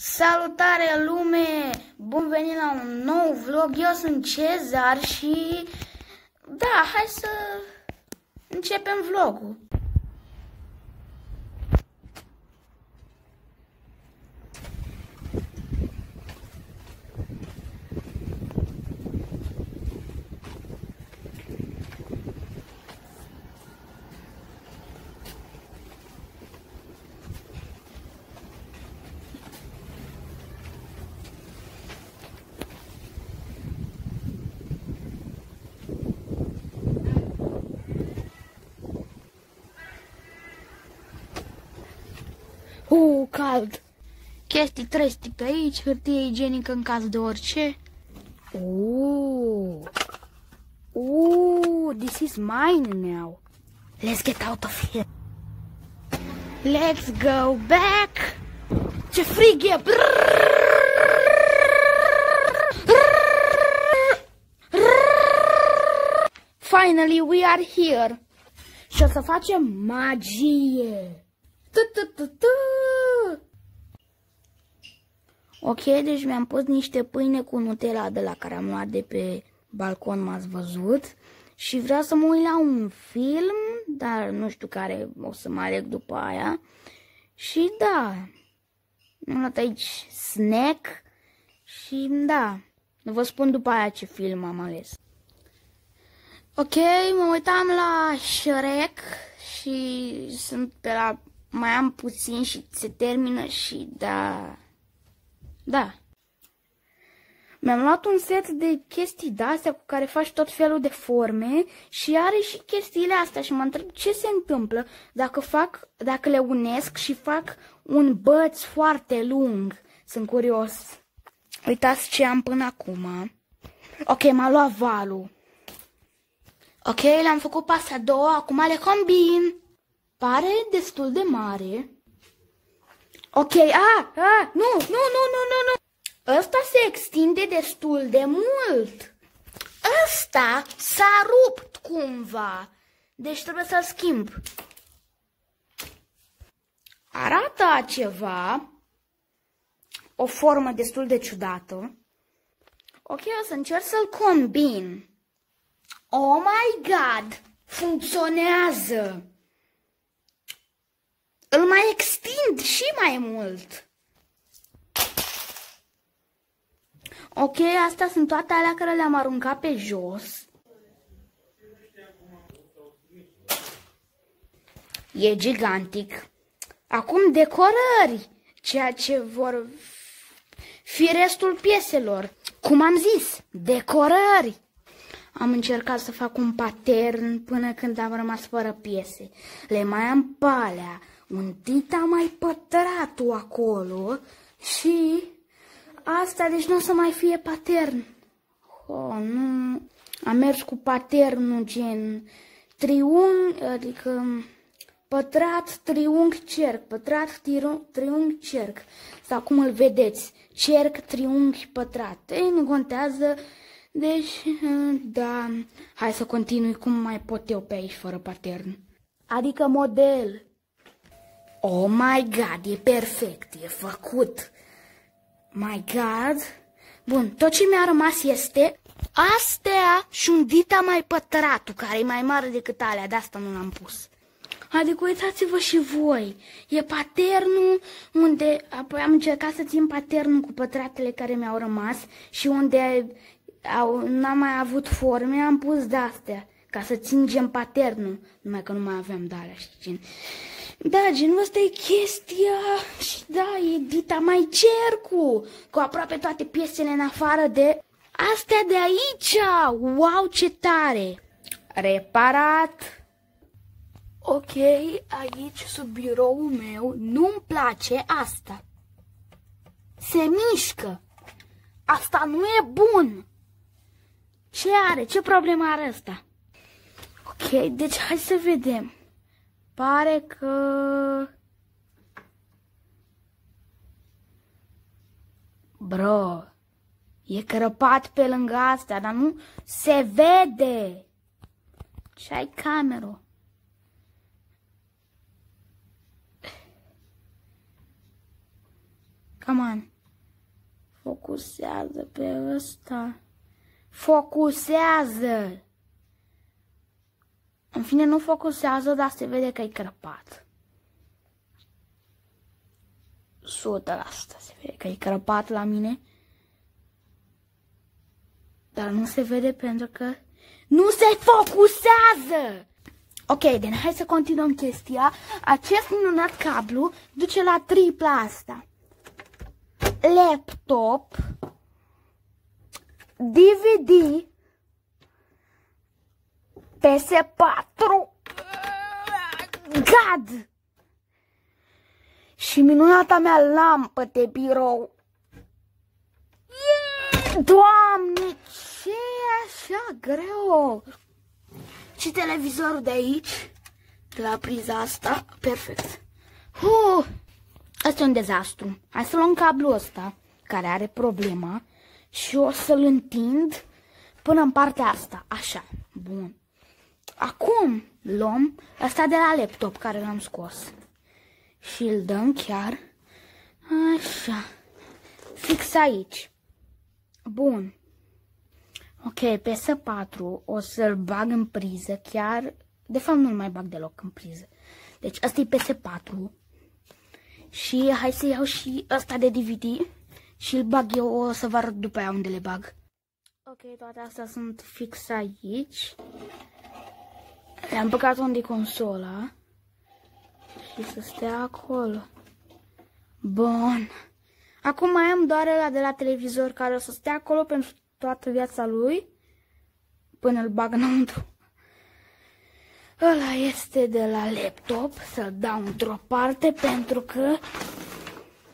Salutare lume! Bun venit la un nou vlog, eu sunt Cezar și da, hai să începem vlogul. Uh, cald. Chestii trăsti pe aici, hârtie igienică în caz de orice. Uh. Uh, this is mine now. Let's get out of here. Let's go back. Ce frig e! Finally, we are here. Și o să facem magie. Ok, deci mi-am pus niște pâine cu Nutella de la care am luat de pe balcon, m-ați văzut. Și vreau să mă uit la un film, dar nu știu care o să mă aleg după aia. Și da, am luat aici snack și da, vă spun după aia ce film am ales. Ok, mă uitam la Shrek și sunt pe la mai am puțin și se termină și da... Da. Mi-am luat un set de chestii de-astea cu care faci tot felul de forme și are și chestiile astea și mă întreb ce se întâmplă dacă, fac, dacă le unesc și fac un băț foarte lung. Sunt curios. Uitați ce am până acum. Ok, m-a luat valul. Ok, le-am făcut pasea două, acum le combin. Pare destul de mare. Ok, a, a, nu, nu, nu, nu, nu, nu. Ăsta se extinde destul de mult. Ăsta s-a rupt cumva. Deci trebuie să-l schimb. Arată ceva. O formă destul de ciudată. Ok, o să încerc să-l combin. Oh my god! Funcționează! Îl mai extind și mai mult. Ok, astea sunt toate alea care le-am aruncat pe jos. E gigantic. Acum decorări, ceea ce vor fi restul pieselor. Cum am zis, decorări. Am încercat să fac un patern până când am rămas fără piese. Le mai am palea, un dita mai pătratul acolo și asta deci nu o să mai fie patern. Oh, nu. Am mers cu paternul gen triunghi, adică pătrat, triunghi, cerc, pătrat, triunghi, cerc. Sau cum îl vedeți, cerc, triunghi, pătrat. Ei, nu contează, deci, da, hai să continui cum mai pot eu pe aici fără patern. Adică model, Oh my god, e perfect, e făcut. My god. Bun, tot ce mi-a rămas este astea și un dita mai pătratul, care e mai mare decât alea, de asta nu l-am pus. Adică uitați-vă și voi, e paternul unde, apoi am încercat să țin paternul cu pătratele care mi-au rămas și unde au, n-am mai avut forme, am pus de-astea, ca să țingem paternul, numai că nu mai aveam de alea, știi? Da, genul ăsta e chestia și da, e dita mai cercu, cu aproape toate piesele în afară de astea de aici. Wow, ce tare! Reparat. Ok, aici sub biroul meu nu-mi place asta. Se mișcă. Asta nu e bun. Ce are? Ce problemă are asta? Ok, deci hai să vedem. Pare că... Bro, e crăpat pe lângă asta, dar nu se vede. Ce ai cameră? Come on. Focusează pe ăsta. Focusează! În fine, nu focusează, dar se vede că e crăpat. 100% se vede că e crăpat la mine. Dar nu se vede pentru că nu se focusează! Ok, then hai să continuăm chestia. Acest minunat cablu duce la tripla asta. Laptop, DVD, PS4, GAD și minunata mea lampă de birou. Doamne, ce e așa greu? Și televizorul de aici, de la priza asta, perfect. Uh, asta e un dezastru. Hai să luăm cablul ăsta, care are problema, și o să-l întind până în partea asta. Așa, bun. Acum luăm asta de la laptop care l-am scos. Și îl dăm chiar așa, fix aici. Bun. Ok, PS4 o să-l bag în priză chiar... De fapt nu-l mai bag deloc în priză. Deci asta e PS4. Și hai să iau și ăsta de DVD și îl bag eu, o să vă arăt după aia unde le bag. Ok, toate astea sunt fix aici. Le-am băgat unde consola. Și să stea acolo. Bun. Acum mai am doar la de la televizor care o să stea acolo pentru toată viața lui până îl bag înăuntru. Ăla este de la laptop, să-l dau într-o parte pentru că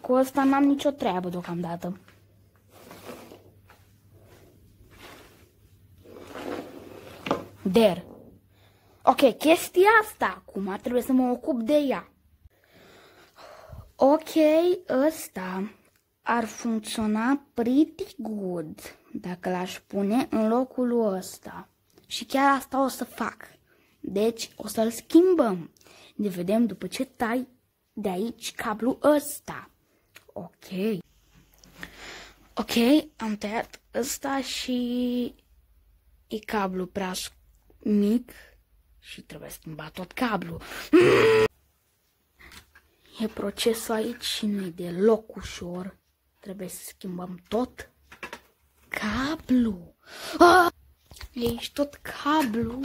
cu ăsta n-am nicio treabă deocamdată. Der. Ok, chestia asta acum trebuie să mă ocup de ea. Ok, ăsta ar funcționa pretty good dacă l-aș pune în locul ăsta. Și chiar asta o să fac. Deci o să-l schimbăm. Ne vedem după ce tai de aici cablul ăsta. Ok. Ok, am tăiat ăsta și e cablu prea mic și trebuie schimbat tot cablu. E procesul aici și nu e deloc ușor. Trebuie să schimbăm tot cablu. Ah! E aici tot cablu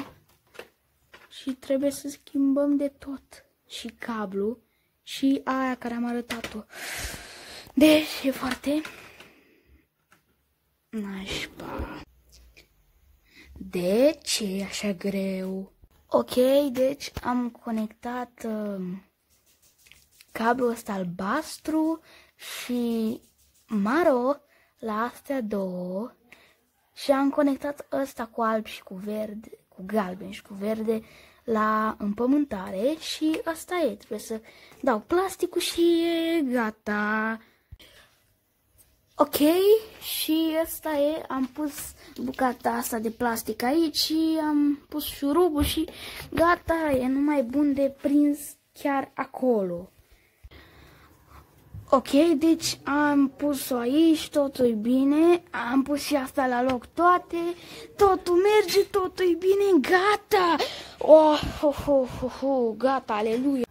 și trebuie să schimbăm de tot. Și cablu și aia care am arătat-o. Deci e foarte nașpa. De ce e așa greu? Ok, deci am conectat uh, cablul ăsta albastru și maro la astea două și am conectat ăsta cu alb și cu verde, cu galben și cu verde la împământare și asta e, trebuie să dau plasticul și e gata. Ok, și asta e, am pus bucata asta de plastic aici și am pus șurubul și gata, e numai bun de prins chiar acolo. Ok, deci am pus-o aici, totul e bine, am pus și asta la loc toate, totul merge, totul e bine, gata! Oh, oh, oh, oh, oh gata, aleluia!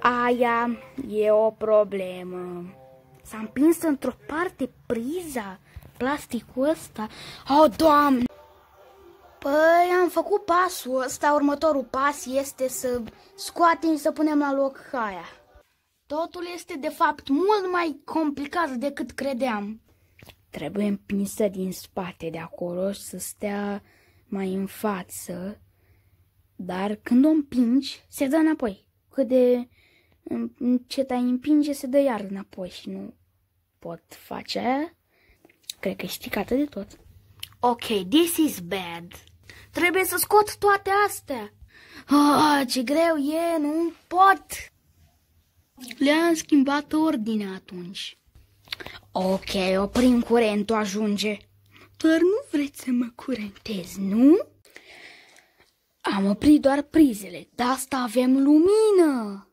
Aia e o problemă. S-a împins într-o parte priza, plasticul ăsta. Oh, doamne! Păi am făcut pasul ăsta, următorul pas este să scoatem și să punem la loc aia. Totul este de fapt mult mai complicat decât credeam. Trebuie împinsă din spate de acolo să stea mai în față, dar când o împingi, se dă înapoi. Cât de încet ai împinge, se dă iar înapoi și nu pot face aia. Cred că e sticată de tot. Ok, this is bad. Trebuie să scot toate astea. Oh, ce greu e, nu pot. Le-am schimbat ordinea atunci. Ok, oprim curentul, ajunge. Doar nu vreți să mă curentez, nu? Am oprit doar prizele, de asta avem lumină.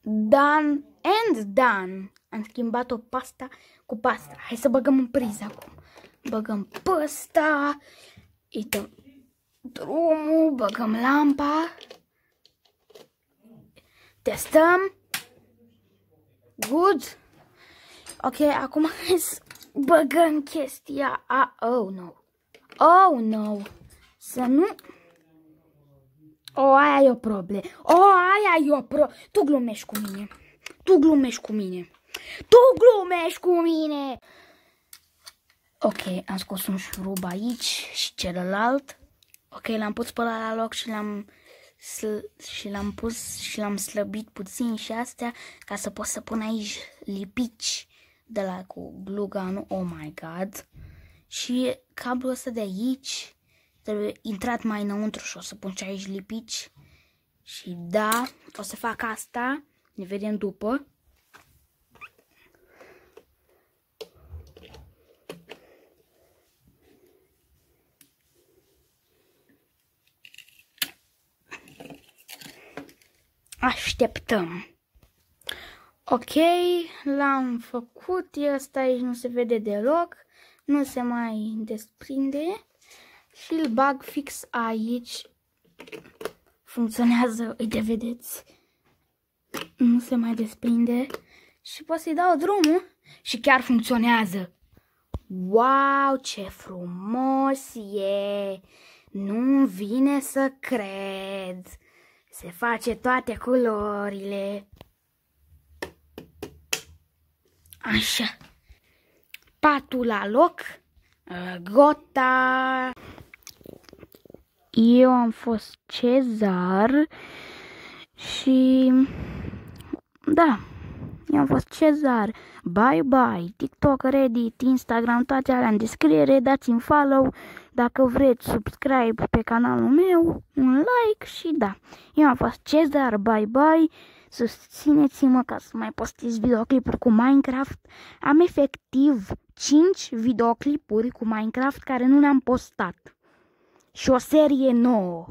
Done and done. Am schimbat-o pasta cu pasta. Hai să băgăm în priză acum. Băgăm pasta. Îi dăm drumul, băgăm lampa. Testăm. Good. Ok, acum hai să băgăm chestia. A, oh no. Oh no. Să nu... O, aia e o problemă. O, aia e o pro... Tu glumești cu mine. Tu glumești cu mine. Tu glumești cu mine. Ok, am scos un șurub aici și celălalt. Ok, l-am pus pe la loc și l-am și l-am pus și l-am slăbit puțin și astea ca să pot să pun aici lipici de la cu gluganul. Oh my god. Și cablul ăsta de aici trebuie intrat mai înăuntru și o să pun și aici lipici. Și da, o să fac asta. Ne vedem după. Așteptăm. Ok, l-am făcut, ăsta aici nu se vede deloc, nu se mai desprinde și îl bag fix aici. Funcționează, uite, vedeți, nu se mai desprinde și pot să-i dau drumul și chiar funcționează. Wow, ce frumos e! Nu vine să cred! Se face toate culorile. Așa. Patul la loc. Gota. Eu am fost Cezar și da, eu am fost Cezar. Bye bye, TikTok, Reddit, Instagram, toate alea în descriere, dați-mi follow dacă vreți subscribe pe canalul meu, un like și da. Eu am fost Cezar, bye bye, susțineți-mă ca să mai postez videoclipuri cu Minecraft. Am efectiv 5 videoclipuri cu Minecraft care nu le-am postat și o serie nouă.